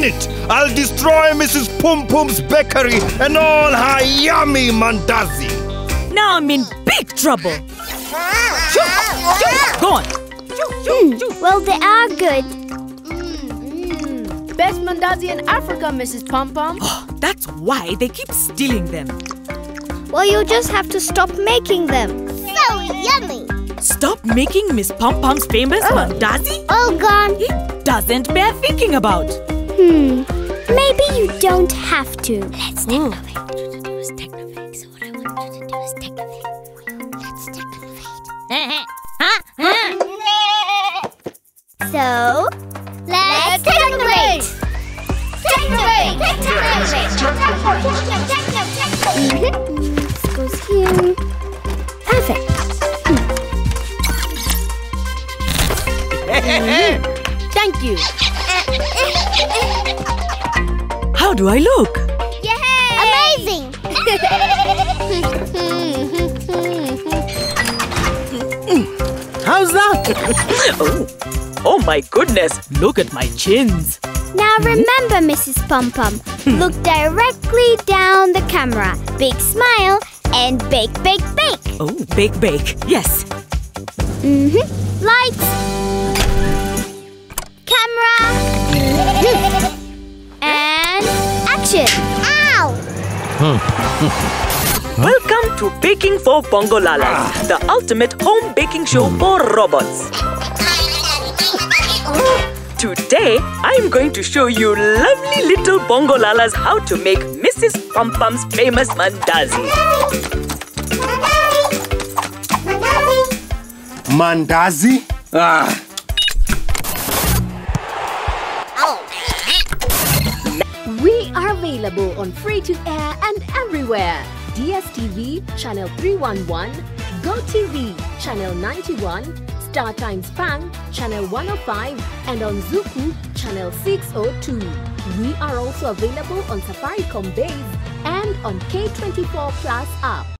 minute, I'll destroy Mrs. Pom Pom's bakery and all her yummy mandazi. Now I'm in big trouble. Shoo, shoo, Go on. Shoo, shoo, shoo. Well, they are good. Best mandazi in Africa, Mrs. Pom Pom. That's why they keep stealing them. Well, you just have to stop making them. So yummy. Stop making Miss Pom Pom's famous oh. mandazi? All gone. It doesn't bear thinking about. Hmm. Maybe you don't have to. Let's technovate. Technovate. So what I want you to do is technovate. Let's technovate. So, Let's technovate. Technovate. Technovate. this goes here. Perfect. Thank you. How do I look? Amazing. How's that? oh. oh my goodness, look at my chins. Now remember, Mrs. Pom Pom, look directly down the camera. Big smile and bake, bake, bake. Oh, bake, bake. Yes. Mm-hmm. Lights. Welcome to Baking for Bongolalas, the ultimate home baking show for robots. Today, I'm going to show you lovely little Bongolalas how to make Mrs. Pom Pom's famous mandazi. Mandazi? Ah, We are available on free to air and everywhere. DSTV channel 311, GoTV channel 91, Star Times Bang channel 105, and on Zuku channel 602. We are also available on Safaricom Baze and on K24 Plus app.